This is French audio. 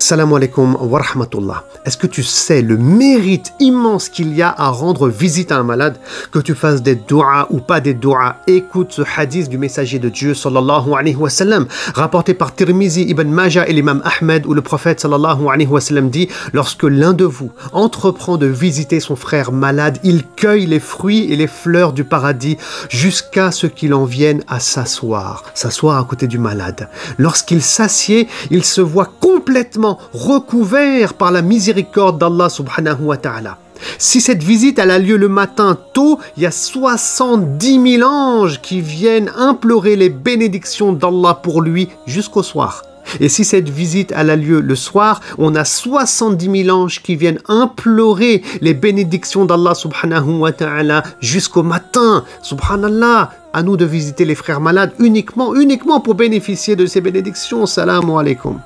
Salam alaikum wa rahmatullah. Est-ce que tu sais le mérite immense qu'il y a à rendre visite à un malade Que tu fasses des doigts ou pas des doigts, écoute ce hadith du messager de Dieu sallallahu alayhi wa sallam, rapporté par Tirmizi ibn Majah et l'imam Ahmed, où le prophète sallallahu alayhi wa sallam dit Lorsque l'un de vous entreprend de visiter son frère malade, il cueille les fruits et les fleurs du paradis jusqu'à ce qu'il en vienne à s'asseoir, s'asseoir à côté du malade. Lorsqu'il s'assied, il se voit complètement recouvert par la miséricorde d'Allah subhanahu wa ta'ala. Si cette visite a lieu le matin tôt, il y a 70 000 anges qui viennent implorer les bénédictions d'Allah pour lui jusqu'au soir. Et si cette visite a lieu le soir, on a 70 000 anges qui viennent implorer les bénédictions d'Allah subhanahu wa ta'ala jusqu'au matin. Subhanallah, à nous de visiter les frères malades uniquement, uniquement pour bénéficier de ces bénédictions. Salam alaikum.